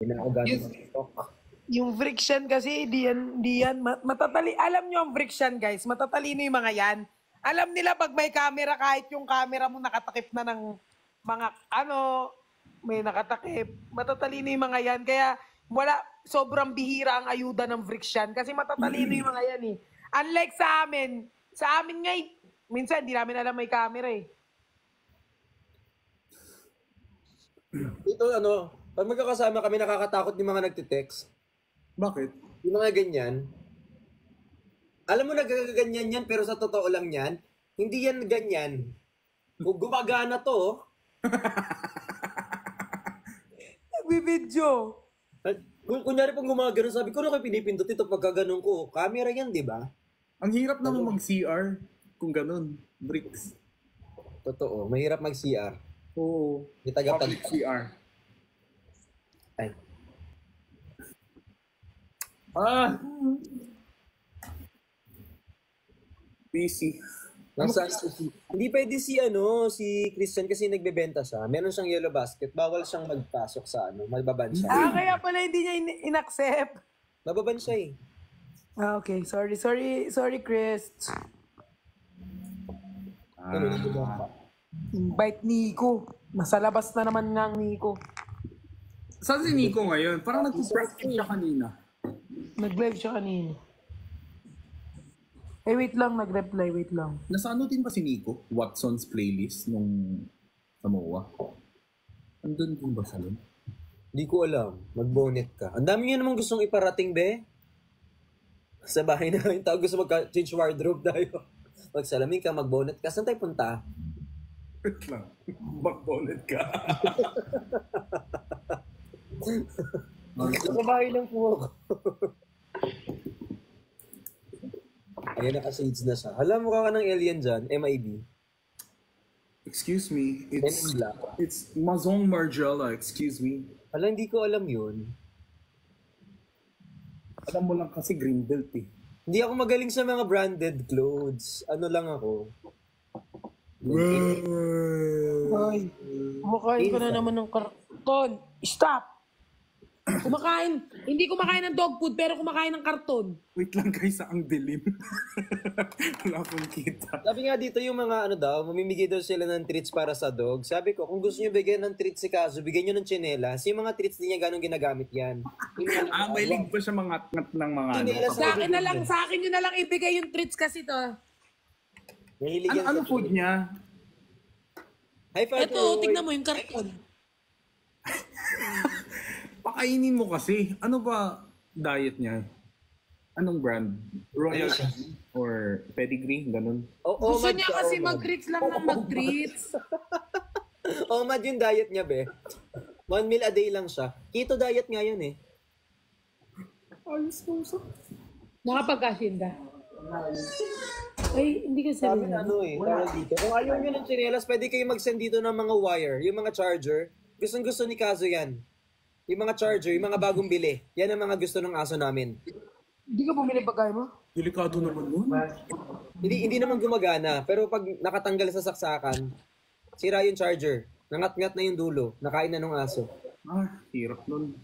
Hindi Yes. mag-talk. Yung friction kasi, di yan, di yan, ma- matatali, alam nyo ang friction guys, matatalino yung mga yan. Alam nila pag may camera, kahit yung camera mo nakatakip na ng mga, ano, may nakatakip, matatalino yung mga yan. Kaya, wala, sobrang bihira ang ayuda ng friction kasi matatalino yung mga yan eh. Unlike sa amin, sa amin nga, eh, minsan, di namin alam may camera eh. Ito ano, pag magkakasama kami, nakakatakot yung mga nagtitext. Bakit? Yung mga ganyan. Alam mo nagkaganyan yan, pero sa totoo lang yan, hindi yan ganyan. Kung gumagana to, Nagbibidyo. at kung kunyari pag gumagano, sabi ko, ano kayo pinipindot ito pagka ganun ko? Camera yan, di ba? Ang hirap naman mag-CR kung ganun. Bricks. Totoo, mahirap mag-CR. Oo. Taga Public CR. Ay. Ah! Busy. Nasa, hindi pwede si ano, si Christian kasi nagbebenta siya. Meron siyang yellow basket. Bawal siyang magpasok sa ano, magbaban siya. Ah, kaya pala hindi niya in- inaccept. Mababan siya eh. Ah, okay. Sorry, sorry, sorry, Chris. Ano, Ah. Invite Nico. Nasa labas na naman ang Nico. Saan si Nico ngayon? Parang nag-practice siya kanina. Nag-live siya kanina. Eh, wait lang. Nag-reply. Wait lang. Nasa ano din ba si Nico? Watson's playlist nung Samoa? Andun din ba sa lun? Hindi ko alam. Mag-bonnet ka. Ang dami niya namang gustong iparating, be. Sa bahay namin, tao gusto magka-change wardrobe tayo. Magsalamin ka, mag-bonnet ka. Saan tayo punta? Wait lang. Backbonnet ka. Sa bahay lang po ako. Ayan, naka-shades na siya. Hala, mukha ka ng alien dyan. MIB. Excuse me. It's it's Mazong Margiela. Excuse me. Hala, hindi ko alam yun. Alam mo lang kasi Greenbelt eh. Hindi ako magaling sa mga branded clothes. Ano lang ako. Ay, kumakain ka na naman ng karton. Stop! Kumakain. Hindi kumakain ng dog food, pero kumakain ng karton. Wait lang guys, ah, ang dilim. Wala akong kita. Sabi nga dito yung mga ano daw, mamimigay daw sila ng treats para sa dog. Sabi ko, kung gusto nyo bigyan ng treats si Kazo, bigyan nyo ng tsinelas. Yung mga treats din niya ganong ginagamit yan. Yung mga- Ah, may link pa siya mga ngat ng mga ano. Sa akin na lang, sa akin nyo na lang ibigay yung treats kasi to. Mahilig Ano, ano food niya? High five Ito, tignan mo yung karton. Pakainin mo kasi. Ano ba diet niya? Anong brand? Royal or pedigree? Ganun. O- Gusto Omad niya kasi mag-treats lang ng mag-treats. Omad yung diet niya, be. One meal a day lang siya. Keto diet nga yun eh. Ayos mo sa... Nakapagkasin ka. Ay, hindi ka Sabi sabi na ano eh, tawag dito. Kung ayaw nyo ng tsinelas, pwede kayo mag-send dito ng mga wire, yung mga charger. Gustong gusto ni Kazo yan. Yung mga charger, yung mga bagong bili. Yan ang mga gusto ng aso namin. Hindi ka bumili pagkain mo? Delikado naman nun. Hindi hindi naman gumagana, pero pag nakatanggal sa saksakan, sira yung charger. Nangat-ngat na yung dulo. Nakain na ng aso. Ah, hirap nun.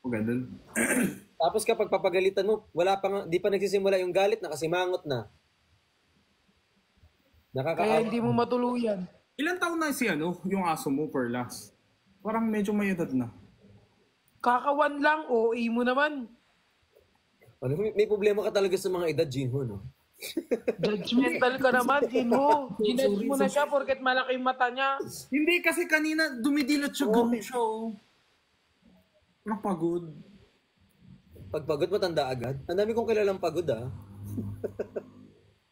O ganun. Tapos kapag papagalitan mo, wala pa nga, di pa nagsisimula yung galit, nakasimangot na. Kaya Nakaka hindi mo matuluyan. Ilan taon na si ano, yung aso mo per last? Parang medyo may edad na. Kakawan lang, OA mo naman. ano, may, may problema ka talaga sa mga edad, Jinho, no? Judgmental ka naman, Jin mo. Ginudge mo na siya porket malaki yung mata niya. Hindi, kasi kanina dumidilat siya, oh. Napagod. Pag pagod, matanda agad. Ang dami kong kilalang pagod, ah.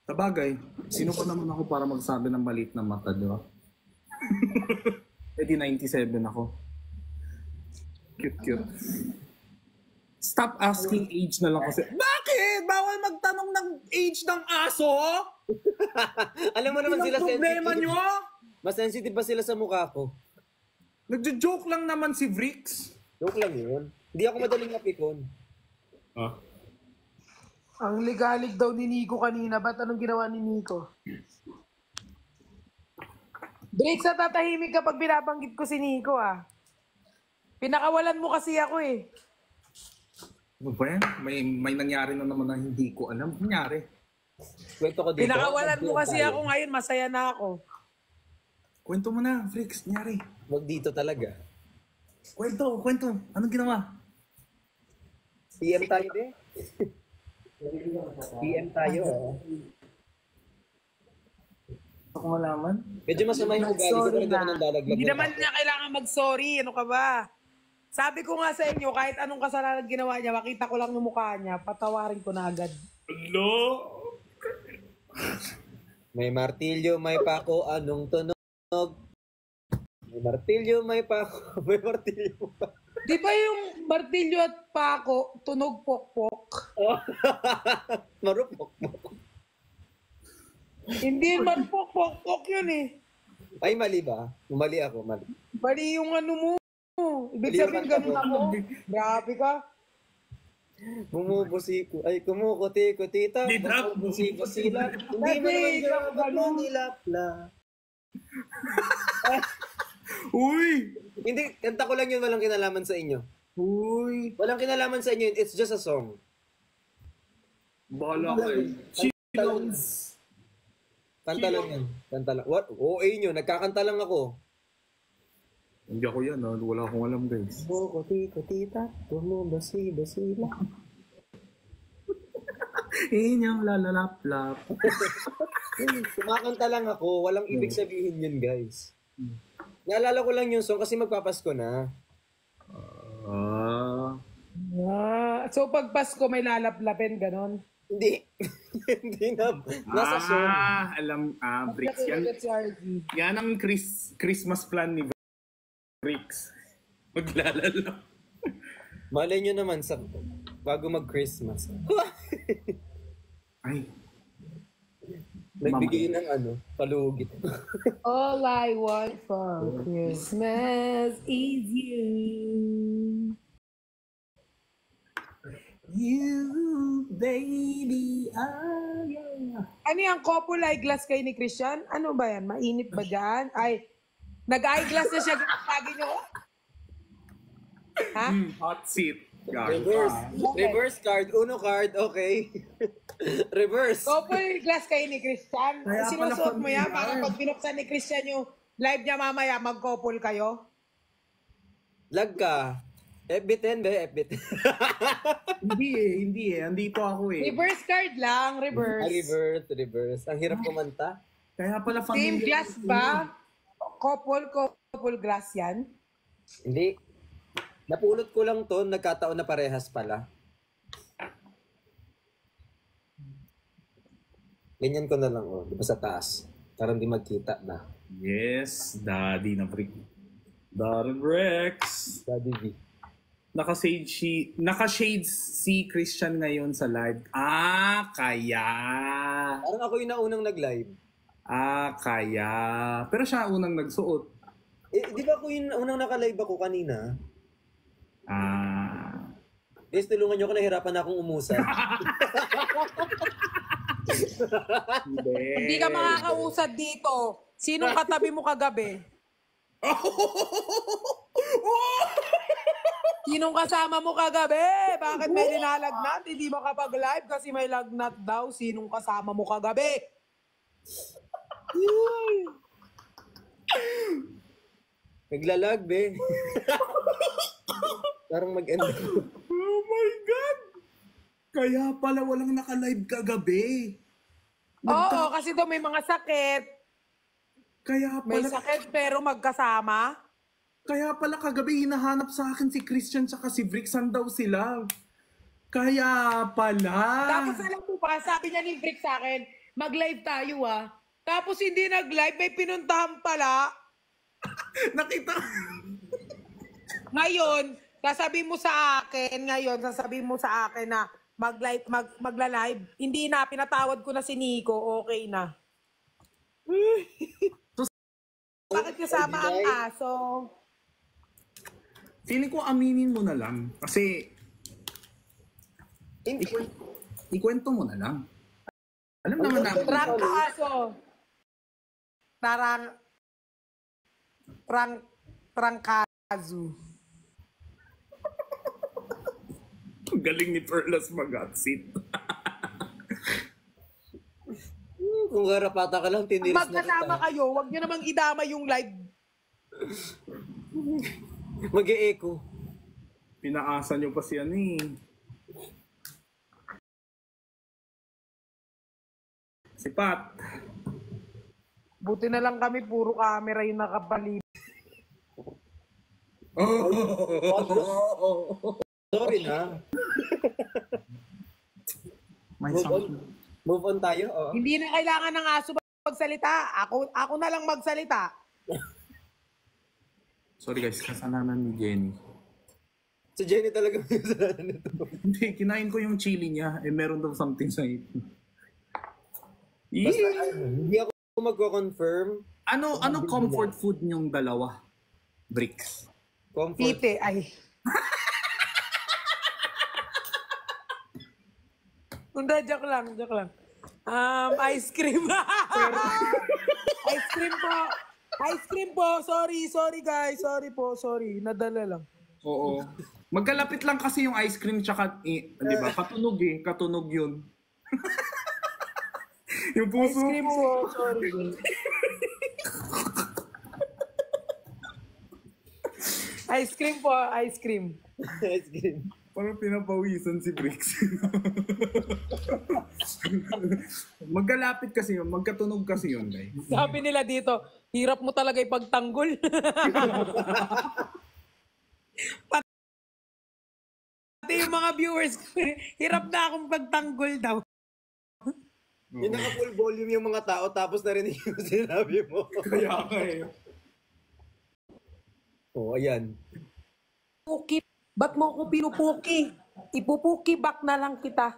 Sa bagay, sino pa naman ako para magsabi ng maliit na mata, di ba? Eh di 97 ako. Cute, cute. Stop asking age na lang kasi. Bakit? Bawal magtanong ng age ng aso? Alam mo naman Anong sila problema sensitive. nyo? Mas sensitive pa sila sa mukha ko. Nagjo-joke lang naman si Vrix. Joke lang yun. Hindi ako madaling napikon. Ah? Ang ligalig daw ni Nico kanina. Ba't anong ginawa ni Nico? Break sa tatahimik kapag binabanggit ko si Nico ah. Pinakawalan mo kasi ako eh. Ano ba yan? May, may nangyari na naman na hindi ko alam. Nangyari. Kwento ko dito. Pinakawalan mo kasi tayo. ako ngayon, masaya na ako. Kwento mo na, Fricks. Nangyari. Wag dito talaga. Kwento, kwento. Anong ginawa? PM tayo, be. PM tayo. oh. Gusto ko malaman. Medyo masama yung ugali ko ako lalaglag. Hindi ng naman niya kailangan mag-sorry. Ano ka ba? Sabi ko nga sa inyo, kahit anong kasalanan ginawa niya, makita ko lang yung mukha niya, patawarin ko na agad. Hello? May martilyo, may pako, anong tunog? May martilyo, may pako, may martilyo pa. Di ba yung martilyo at pako, tunog pokpok? Marupok. Hindi man pokpok yun eh. Ay, mali ba? Mali ako, mali. Bali yung ano mo. Ibig Mali sabihin ganun mo. ako. Grabe ka. Bumubusi ko, ay kumukuti-kuti ta. Di drop. Bumubusi-busi lang. Hindi mo naman ganun nilapla? Uy! Hindi, kanta ko lang yun, walang kinalaman sa inyo. Uy! Walang kinalaman sa inyo, it's just a song. Bala kayo. Knows. Kanta lang yan. Kanta lang. What? OA nyo, nagkakanta lang ako. Hindi ako yan, ah. wala akong alam guys. Bumukuti-kuti ta, bumubusi-busi lang. Inyong lalalaplap. Hmm, Kumakanta lang ako, walang ibig sabihin yun, guys. Naalala ko lang yung song kasi magpapasko na. Ah. Ah, so pag Pasko may lalaplapin, ganon. Hindi. Hindi na. Nasa. Ah, alam, ah, Bricks. Yan, yan ang Chris, Christmas plan ni Bricks. Maglalala. Malay nyo naman sa bago mag-Christmas. Ay, Nagbigay ng ano, palugit. All I want for Christmas is you. you, baby, ay, Ano yung couple eyeglass kayo ni Christian? Ano ba yan? Mainit ba dyan? Ay, nag-eyeglass na siya. Lagi nyo. Ha? Hmm, hot seat. Reverse. Reverse card. Uno card. Okay. Reverse. Couple glass kayo ni Christian. Kaya Sinusuot mo yan para pag binuksan ni Christian yung live niya mamaya, mag-couple kayo. Lag ka. FB10 ba? FB10. hindi eh, hindi eh. Andito ako eh. Reverse card lang, Ah, reverse. reverse. Reverse. Ang hirap kumanta. Kaya pala Same familiar. glass ba? Couple, couple glass yan? Hindi. Napulot ko lang to. Nagkataon na parehas pala. Ganyan ko na lang, oh. Di ba sa taas? Para hindi magkita na. Yes, daddy na brick. Darren Rex. Daddy V. Naka-shade si, naka-shades si Christian ngayon sa live. Ah, kaya. Parang ako yung naunang nag-live. Ah, kaya. Pero siya unang nagsuot. Eh, di ba ako yung unang naka-live ako kanina? Ah. Guys, tulungan nyo ako, nahirapan na akong umusan. Hindi. Hindi ka makakausad dito. Sinong katabi mo kagabi? Sinong kasama mo kagabi? Bakit may linalagnat? Hindi makapag-live kasi may lagnat daw. Sinong kasama mo kagabi? Naglalag, be. Parang mag-end. Oh my God! Kaya pala walang naka-live kagabi. Oo, kasi daw may mga sakit. Kaya May pala, sakit pero magkasama. Kaya pala kagabi hinahanap sa akin si Christian tsaka si Brixan daw sila. Kaya pala. Tapos alam mo pa, sabi niya ni Brick sa akin, mag-live tayo ah. Tapos hindi nag-live, may pinuntahan pala. Nakita. Ngayon, sasabihin mo sa akin, ngayon, sasabihin mo sa akin na mag-live, mag, magla-live. Hindi na, pinatawad ko na si Nico, okay na. Bakit kasama ang aso? Feeling ko aminin mo na lang. Kasi Hindi. ikwento mo na lang. Alam naman namin. Prank ka aso. Tarang, prank, trangkazu. Galing ni Perlas. Hmm, Kung garapata ka lang, tiniris na Magkasama kita. kayo, wag nyo namang idama yung live. Mag-e-echo. Pinaasa nyo pa si ano eh. Si Pat. Buti na lang kami, puro camera yung nakapalib. Sorry na. May Move on, move on tayo. Oh. Hindi na kailangan ng aso magsalita. Ako, ako na lang magsalita. Sorry guys, kasalanan ni Jenny. Si Jenny talaga may kasalanan nito. Hindi, kinain ko yung chili niya. Eh, meron daw something sa ipin. Basta, hindi ako magko-confirm. Ano, ano comfort food niyong dalawa? Bricks. Comfort. Tite, ay. Hindi, joke lang, joke lang. Um, ice cream. ice cream po. Ice cream po. Sorry, sorry guys. Sorry po, sorry. Nadala lang. Oo. Magkalapit lang kasi yung ice cream tsaka, eh, di ba? Katunog eh. Katunog yun. yung Ice puso cream ko. po, sorry. Ice cream po, ice cream. Ice cream. Parang pinapawisan si Bricks. Magkalapit kasi yun. Magkatunog kasi yun, guys. Sabi nila dito, hirap mo talaga ipagtanggol. Pati yung mga viewers, hirap na akong pagtanggol daw. Yung naka-full volume yung mga tao tapos narinig yung sinabi mo. Kaya nga eh. oh, ayan. Puki, ba't mo ako pinupuki? Ipupuki back na lang kita.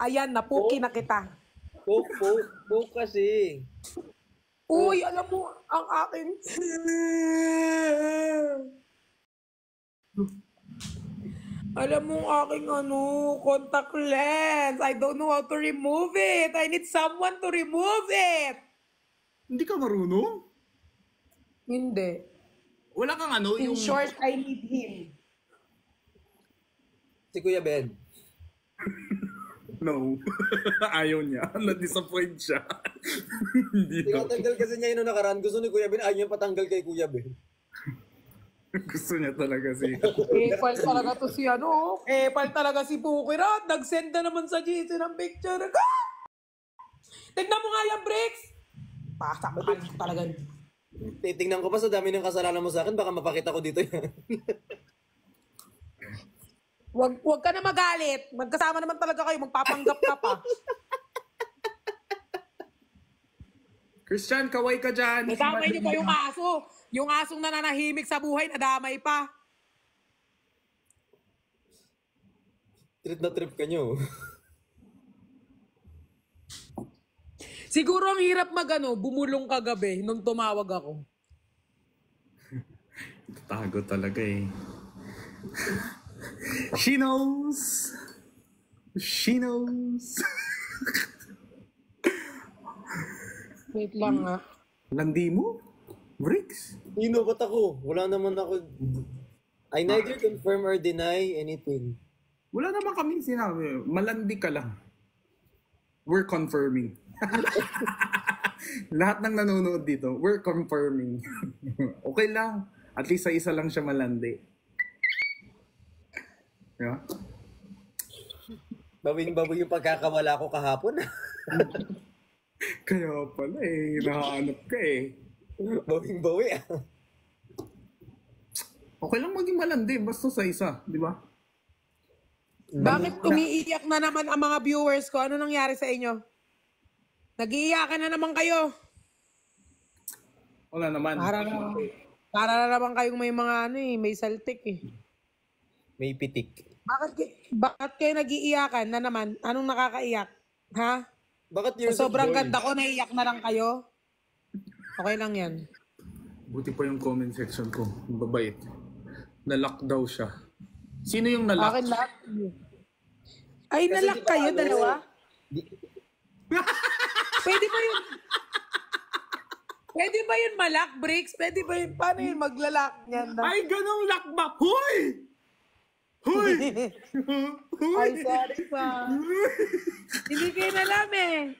Ayan, napuki na kita. Poke, poke, poke kasi. Uy, alam mo, ang akin. alam mo ang aking ano, contact lens. I don't know how to remove it. I need someone to remove it. Hindi ka marunong? Hindi. Wala kang ano, In yung... short, I need him. Si Kuya Ben. No. Ayaw niya. Na-disappoint siya. Hindi daw. Tinatanggal kasi niya yun nakaraan. Gusto ni Kuya Ben, ayaw niya patanggal kay Kuya Ben. Gusto niya talaga si... Epal talaga to si ano. Epal talaga si Pukira. Nag-send na naman sa GC ng picture. Ah! Tignan mo nga yan, Bricks. Pasak talaga. Titingnan ko pa sa dami ng kasalanan mo sa akin, baka mapakita ko dito yan. Wag, wag ka na magalit. Magkasama naman talaga kayo. Magpapanggap ka pa. Christian, kaway ka dyan. Nadamay niyo pa yung aso. Yung asong nananahimik sa buhay, nadamay pa. trip na trip ka nyo. Siguro ang hirap magano, bumulong kagabi nung tumawag ako. Tago talaga eh. She knows. She knows. Wait lang nga. Landi mo? Bricks? Nino, ba't ako? Wala naman ako... I neither confirm or deny anything. Wala naman kami sinabi. Malandi ka lang. We're confirming. Lahat ng nanonood dito, we're confirming. okay lang. At least sa isa lang siya malandi. Yeah? Bawing-bawi yung pagkakawala ko kahapon. Kaya pala eh, nahanap ka eh. Bawing-bawi ah. Okay lang maging malandi, basta sa isa, di ba? Bakit umiiyak na naman ang mga viewers ko? Ano nangyari sa inyo? Nag-iiyakan na naman kayo. Wala naman. Para na, para na naman kayong may mga ano eh, may saltik eh. May pitik. Bakit, bakit kayo nag-iiyakan na naman? Anong nakakaiyak? Ha? Bakit Sa years sobrang ganda ko, naiiyak na lang kayo? Okay lang yan. Buti pa yung comment section ko. Babait. Nalock daw siya. Sino yung nalock? Akin lahat. Ay, Kasi nalak di ba kayo, ano, dalawa? di- Pwede ba yun? Pwede ba yun malak, Bricks? Pwede ba yun? Paano yun maglalak niyan? Ay, ganong lock ba? Hoy! Hoy! Ay, sorry pa. Hindi kayo alam eh.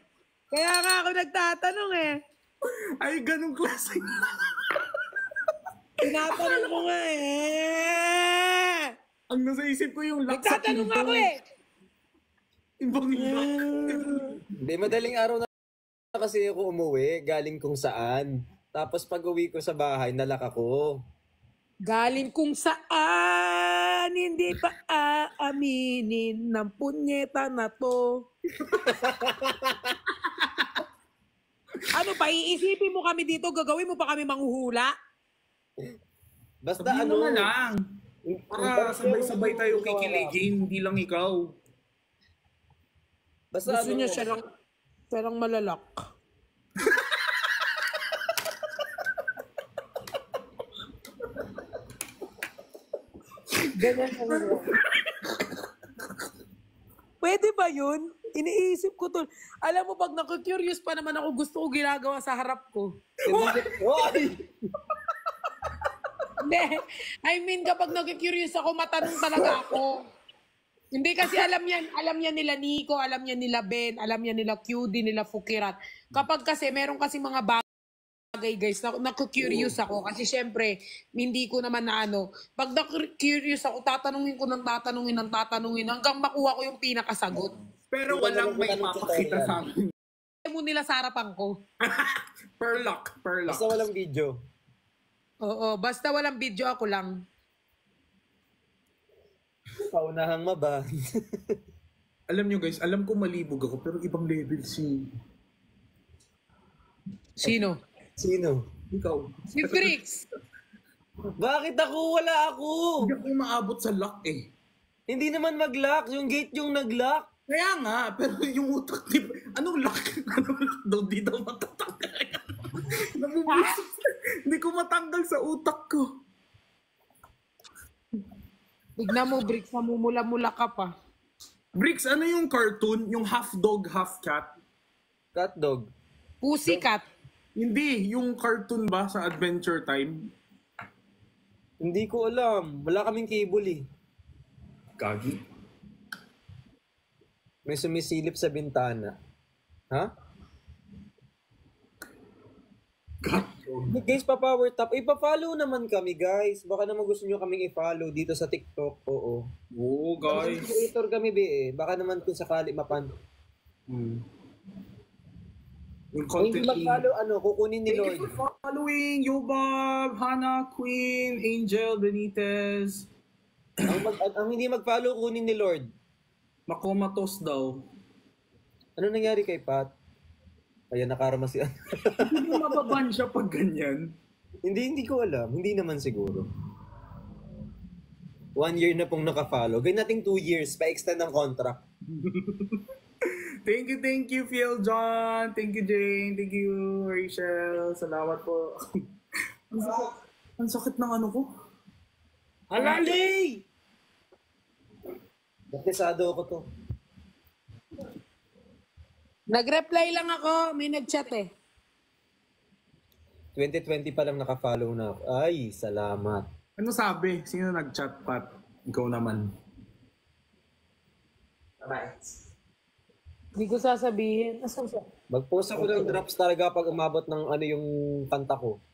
Kaya nga ako nagtatanong eh. Ay, ganong klase. Tinatanong ko nga eh. Ang nasa isip ko yung lock sa Nagtatanong ako eh. Ibang lock. Hindi, madaling araw na kasi ako umuwi, galing kung saan. Tapos pag uwi ko sa bahay, nalak ako. Galing kung saan, hindi pa aaminin ng punyeta na to. ano pa, iisipin mo kami dito, gagawin mo pa kami manghuhula? Basta Sabihin mo ano, na lang. Para sabay-sabay tayo kikiligin, hindi lang ikaw. basta Gusto ano, niya siya lang, siya lang malalak. Ganyan yun. Pwede ba yun? Iniisip ko to. Alam mo, pag naku-curious pa naman ako, gusto ko ginagawa sa harap ko. Hindi. I mean, kapag naku-curious ako, matanong talaga ako. Hindi kasi alam yan, alam yan nila Nico, alam yan nila Ben, alam yan nila QD, nila Fukirat. Kapag kasi, meron kasi mga bagay guys, na, naku-curious ako. Kasi syempre, hindi ko naman na ano, pag naku-curious ako, tatanungin ko ng tatanungin ng tatanungin hanggang makuha ko yung pinakasagot. Pero walang may mapakita kita sa akin. Ayaw mo nila sa harapan ko. per lock, per lock. Basta walang video. Oo, basta walang video ako lang. Paunahang maba. Alam nyo guys, alam ko malibog ako, pero ibang level si... Sino? Sino? Ikaw. Si Bricks. Bakit ako? Wala ako! Hindi ako maabot sa lock eh. Hindi naman mag-lock. Yung gate yung nag-lock. Kaya nga, pero yung utak, ba? Anong lock? Anong lock daw? Di daw matatanggal. Nabubusit. Hindi ko matanggal sa utak ko. Tignan mo, Bricks, namumula-mula ka pa. Bricks, ano yung cartoon? Yung half dog, half cat? Cat dog. Pussycat. Hindi, yung cartoon ba sa Adventure Time? Hindi ko alam. Wala kaming cable eh. Gagi. May sumisilip sa bintana. Ha? Guys, pa-power tap. Ipa-follow naman kami, guys. Baka naman gusto nyo kaming i-follow dito sa TikTok. Oo. Oo, guys. Creator kami, be eh. Baka naman kung sakali mapan. Hmm. Yung Kung hindi content mag-follow, ano, kukunin ni Thank Lord. you for following Yobab, Hannah, Queen, Angel, Benitez. ang, mag, ang, ang hindi mag-follow, kunin ni Lord. Makomatos daw. Ano nangyari kay Pat? Ayan, nakarama si Hindi mo mababan siya pag ganyan. Hindi, hindi ko alam. Hindi naman siguro. One year na pong nakafollow. Gawin nating two years. Pa-extend ng contract. Thank you, thank you, Phil John. Thank you, Jane. Thank you, Rachel. Salamat po. ang, sakit, ang sakit ng ano ko. Halali! Baptisado ako to. Nag-reply lang ako, may nag-chat eh. 2020 pa lang nakafollow na ako. Ay, salamat. Ano sabi? Sino nag-chat, Pat? Ikaw naman. Hindi ko sasabihin. Asan siya? Mag-post ako ng drops talaga pag umabot ng ano yung kanta ko.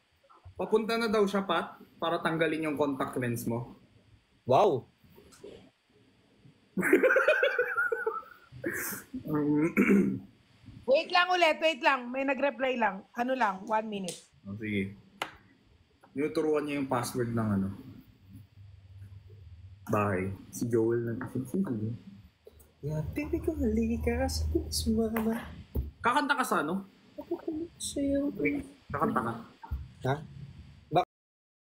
Papunta na daw siya, Pat, para tanggalin yung contact lens mo. Wow! Wait lang ulit, wait lang. May nag-reply lang. Ano lang, one minute. Oh, sige. Tinuturuan niya yung password ng ano. Bye. Si Joel na. Sino? Yeah, baby ko halika sa sumama. Kakanta ka sa ano? Ako ka sa'yo. Kakanta ka. Ha?